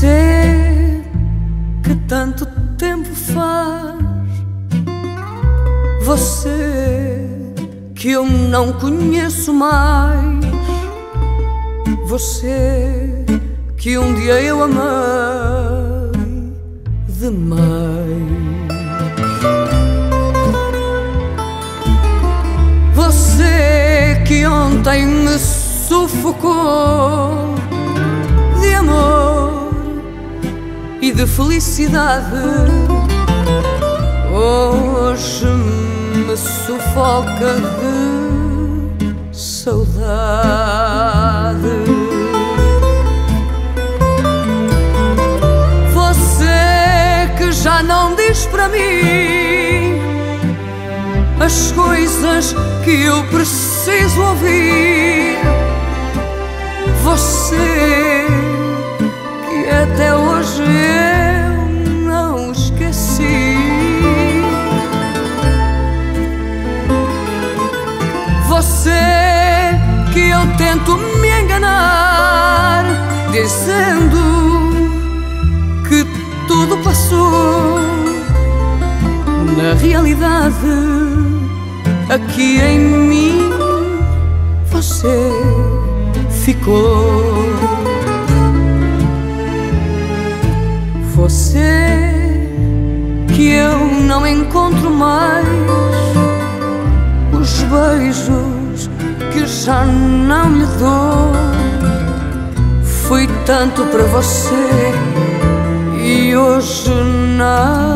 Você que tanto tempo faz, você que eu não conheço mais, você que um dia eu amei demais. Você que ontem me sufocou de felicidade, hoje me sufoca de saudade. Você que já não diz para mim as coisas que eu preciso ouvir. Você que até dizendo que tudo passou. Na realidade, aqui em mim você ficou. Você que eu não encontro mais os beijos que já não lhe dou. Tanto para você. E hoje nada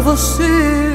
você